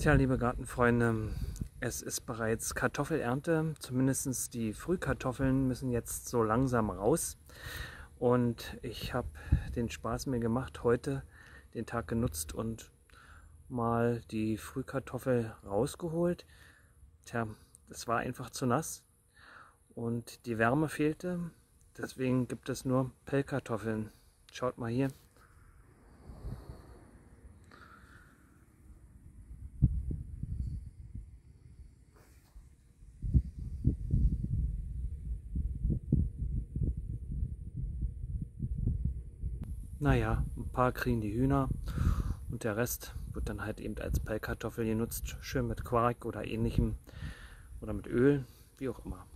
Tja, liebe Gartenfreunde, es ist bereits Kartoffelernte. Zumindest die Frühkartoffeln müssen jetzt so langsam raus. Und ich habe den Spaß mir gemacht, heute den Tag genutzt und mal die Frühkartoffel rausgeholt. Tja, es war einfach zu nass und die Wärme fehlte. Deswegen gibt es nur Pellkartoffeln. Schaut mal hier. Naja, ein paar kriegen die Hühner und der Rest wird dann halt eben als Pellkartoffel genutzt. Schön mit Quark oder ähnlichem oder mit Öl, wie auch immer.